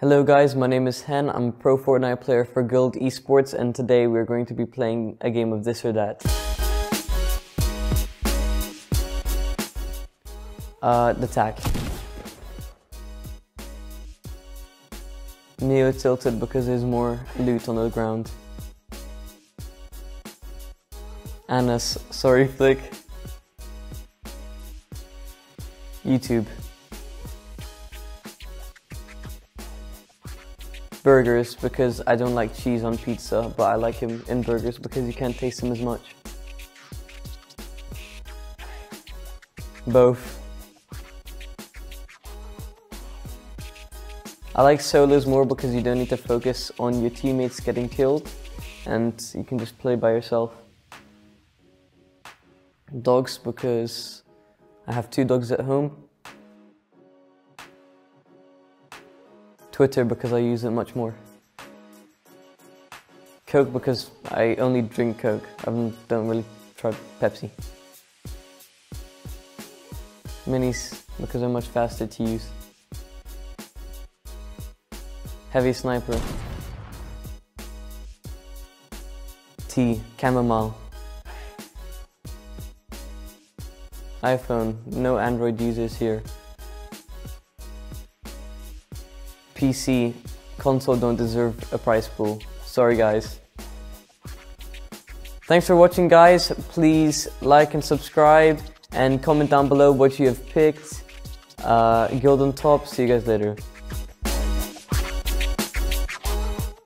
Hello guys, my name is Hen. I'm a pro Fortnite player for Guild Esports and today we're going to be playing a game of this or that. Uh, the tack. Neo tilted because there's more loot on the ground. Anas sorry Flikk. YouTube. Burgers because I don't like cheese on pizza, but I like him in burgers because you can't taste them as much. Both. I like solos more because you don't need to focus on your teammates getting killed and you can just play by yourself. Dogs because I have two dogs at home Twitter because I use it much more. Coke because I only drink Coke. I don't really try Pepsi. Minis because they're much faster to use. Heavy Sniper. T. Chamomile. iPhone. No Android users here. PC, console don't deserve a prize pool. Sorry guys. Thanks for watching guys. Please like and subscribe and comment down below what you have picked. Uh, Guild on top. See you guys later.